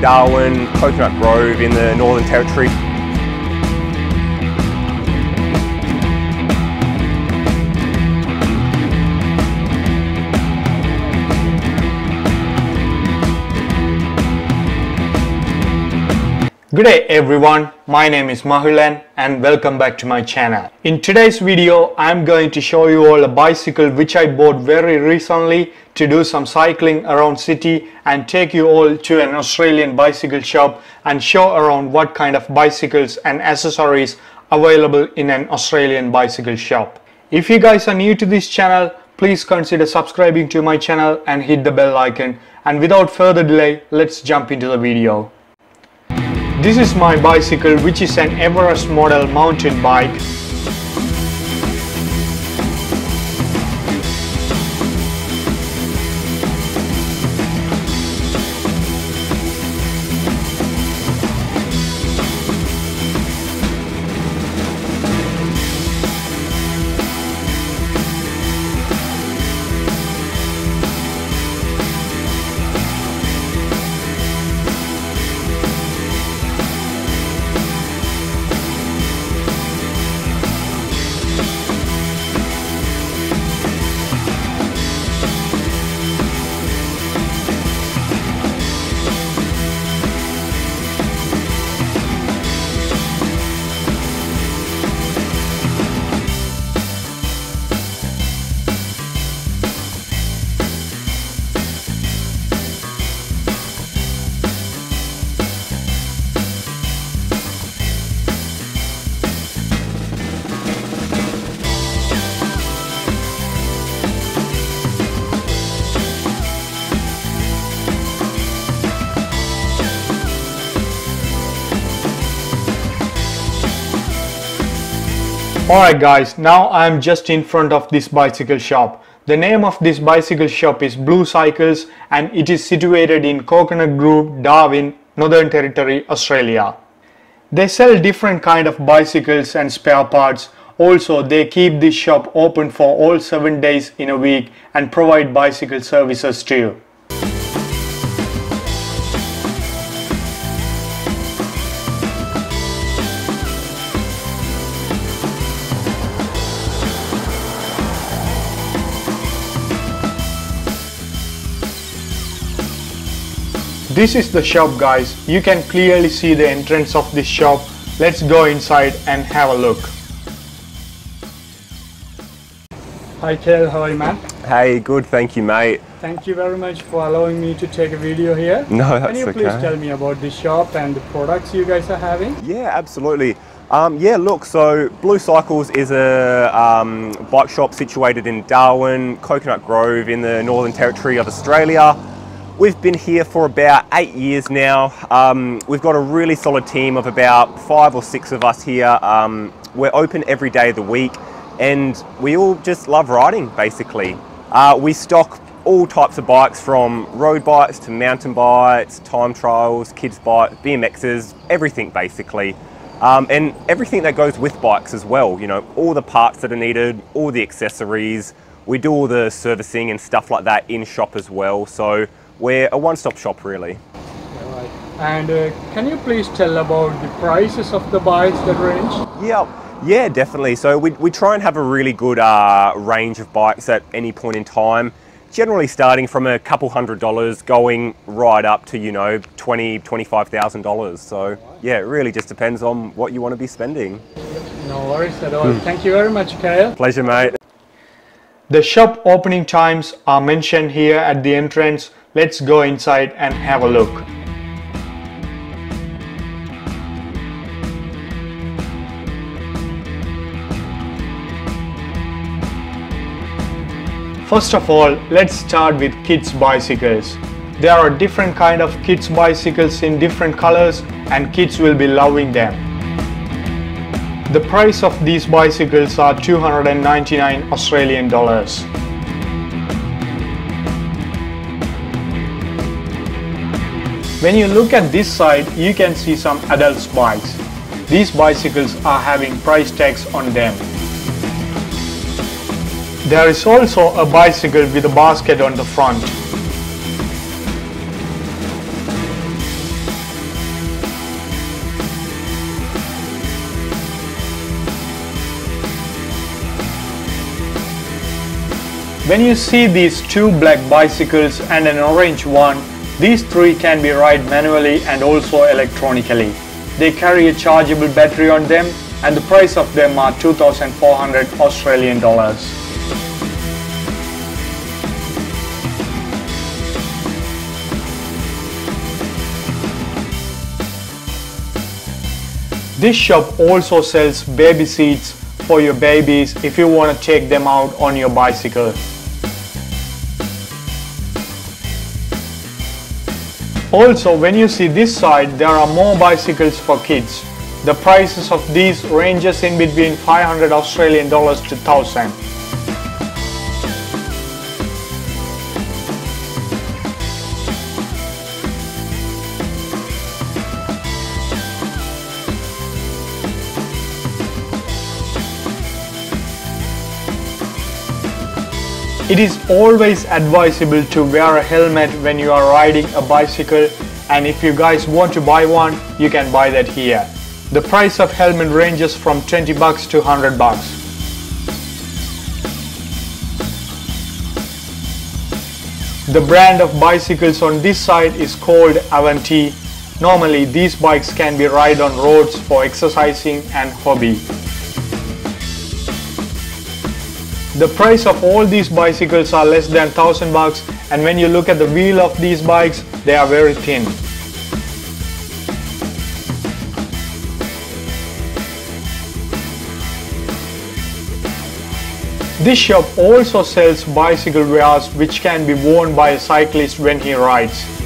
Darwin, Coconut Grove in the Northern Territory. Good day everyone, my name is Mahulan and welcome back to my channel. In today's video, I'm going to show you all a bicycle which I bought very recently to do some cycling around city and take you all to an Australian bicycle shop and show around what kind of bicycles and accessories available in an Australian bicycle shop. If you guys are new to this channel, please consider subscribing to my channel and hit the bell icon. And without further delay, let's jump into the video. This is my bicycle which is an Everest model mountain bike. Alright guys, now I am just in front of this bicycle shop. The name of this bicycle shop is Blue Cycles and it is situated in Coconut Grove, Darwin, Northern Territory, Australia. They sell different kind of bicycles and spare parts. Also, they keep this shop open for all 7 days in a week and provide bicycle services too. This is the shop guys. You can clearly see the entrance of this shop. Let's go inside and have a look. Hi Kel, how are you man? Hey, good, thank you, mate. Thank you very much for allowing me to take a video here. No, that's Can you okay. please tell me about this shop and the products you guys are having? Yeah, absolutely. Um, yeah, look, so Blue Cycles is a um, bike shop situated in Darwin, Coconut Grove in the Northern Territory of Australia. We've been here for about eight years now. Um, we've got a really solid team of about five or six of us here. Um, we're open every day of the week and we all just love riding basically. Uh, we stock all types of bikes from road bikes to mountain bikes, time trials, kids bikes, BMXs, everything basically. Um, and everything that goes with bikes as well, you know, all the parts that are needed, all the accessories. We do all the servicing and stuff like that in shop as well. So we're a one-stop shop really. Alright. And uh, can you please tell about the prices of the bikes that range? Yeah, yeah, definitely. So we, we try and have a really good uh, range of bikes at any point in time. Generally starting from a couple hundred dollars going right up to, you know, twenty, twenty-five thousand dollars. So yeah, it really just depends on what you want to be spending. No worries at all. Thank you very much, Kyle. Pleasure, mate. The shop opening times are mentioned here at the entrance. Let's go inside and have a look. First of all, let's start with kids bicycles. There are different kind of kids bicycles in different colors and kids will be loving them. The price of these bicycles are 299 Australian dollars. When you look at this side, you can see some adult bikes. These bicycles are having price tags on them. There is also a bicycle with a basket on the front. When you see these two black bicycles and an orange one, these three can be ride manually and also electronically. They carry a chargeable battery on them and the price of them are 2400 Australian dollars. This shop also sells baby seats for your babies if you want to take them out on your bicycle. Also, when you see this side, there are more bicycles for kids. The prices of these ranges in between 500 Australian dollars to 1000. It is always advisable to wear a helmet when you are riding a bicycle and if you guys want to buy one, you can buy that here. The price of helmet ranges from 20 bucks to 100 bucks. The brand of bicycles on this side is called Avanti. Normally these bikes can be ride on roads for exercising and hobby. The price of all these bicycles are less than 1000 bucks and when you look at the wheel of these bikes, they are very thin. This shop also sells bicycle wears which can be worn by a cyclist when he rides.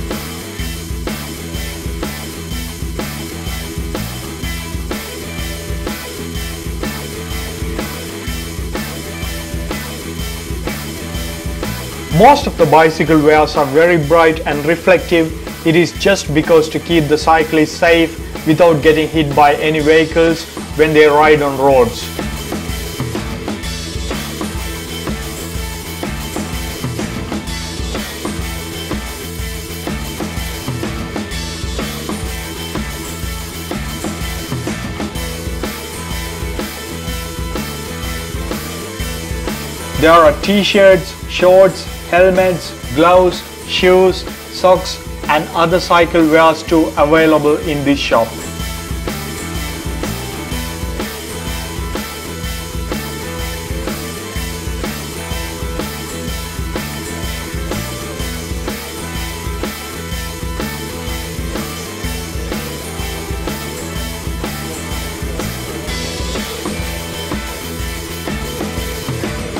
Most of the bicycle wears are very bright and reflective. It is just because to keep the cyclist safe without getting hit by any vehicles when they ride on roads. There are t-shirts, shorts, helmets, gloves, shoes, socks and other cycle wears too available in this shop.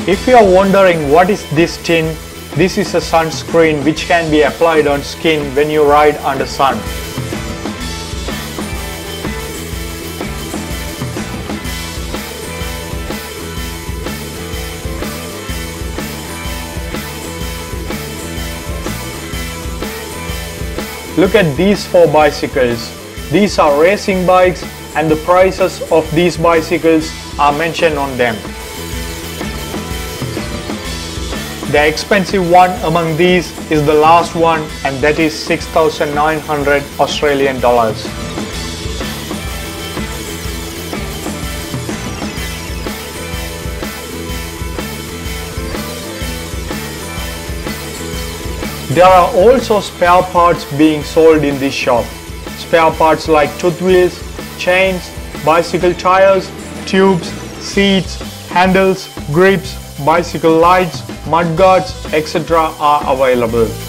If you are wondering what is this tin, this is a sunscreen which can be applied on skin when you ride under sun. Look at these four bicycles. These are racing bikes and the prices of these bicycles are mentioned on them. The expensive one among these is the last one and that is 6900 Australian dollars. There are also spare parts being sold in this shop. Spare parts like tooth wheels, chains, bicycle tires, tubes, seats, handles, grips, bicycle lights, mudguards, etc. are available.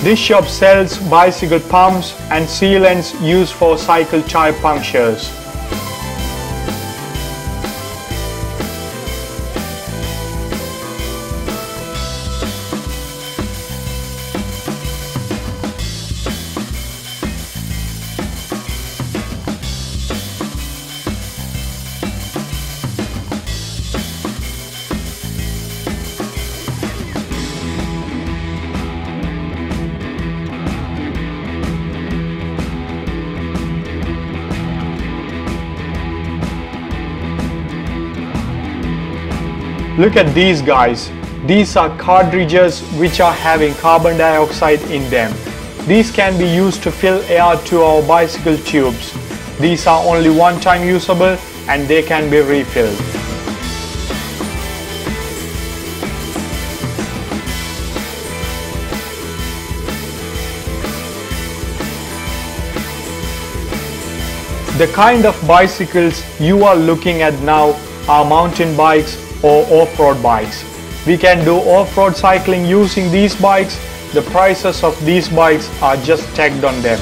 This shop sells bicycle pumps and sealants used for cycle tire punctures. Look at these guys. These are cartridges which are having carbon dioxide in them. These can be used to fill air to our bicycle tubes. These are only one time usable and they can be refilled. The kind of bicycles you are looking at now are mountain bikes or off-road bikes. We can do off-road cycling using these bikes. The prices of these bikes are just tagged on them.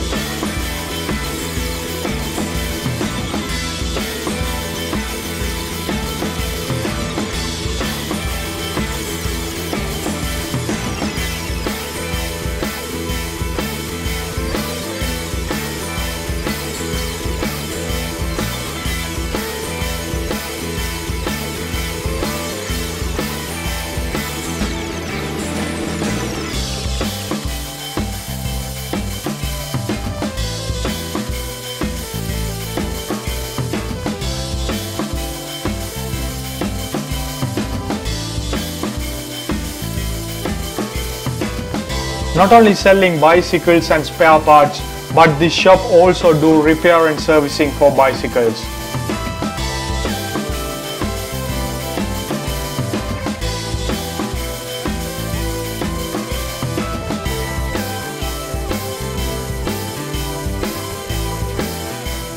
Not only selling bicycles and spare parts, but this shop also do repair and servicing for bicycles.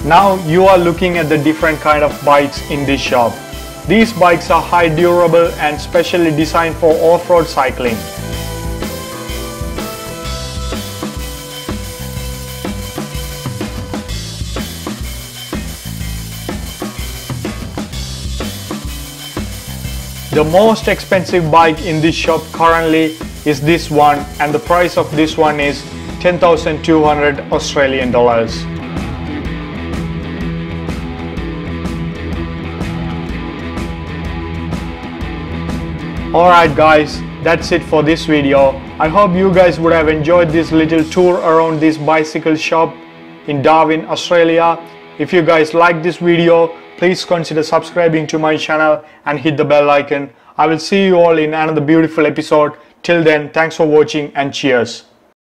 Now you are looking at the different kind of bikes in this shop. These bikes are high durable and specially designed for off-road cycling. The most expensive bike in this shop currently is this one and the price of this one is 10,200 Australian dollars. Alright guys, that's it for this video. I hope you guys would have enjoyed this little tour around this bicycle shop in Darwin, Australia. If you guys like this video, please consider subscribing to my channel and hit the bell icon. I will see you all in another beautiful episode. Till then, thanks for watching and cheers.